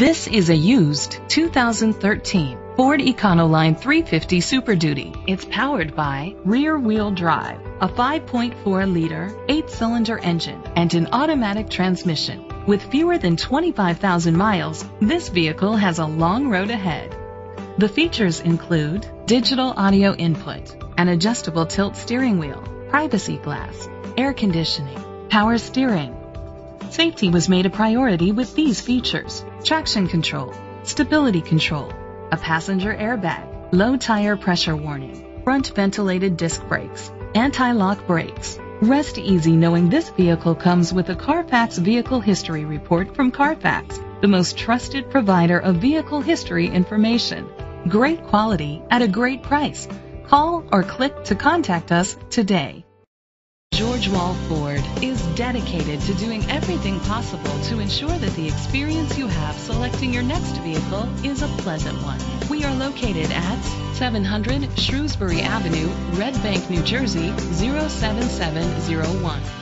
This is a used 2013 Ford Econoline 350 Super Duty. It's powered by rear wheel drive, a 5.4 liter, eight cylinder engine, and an automatic transmission. With fewer than 25,000 miles, this vehicle has a long road ahead. The features include digital audio input, an adjustable tilt steering wheel, privacy glass, air conditioning, power steering. Safety was made a priority with these features. Traction control, stability control, a passenger airbag, low tire pressure warning, front ventilated disc brakes, anti-lock brakes. Rest easy knowing this vehicle comes with a Carfax Vehicle History Report from Carfax, the most trusted provider of vehicle history information. Great quality at a great price. Call or click to contact us today. George Wall Ford is dedicated to doing everything possible to ensure that the experience you have selecting your next vehicle is a pleasant one. We are located at 700 Shrewsbury Avenue, Red Bank, New Jersey 07701.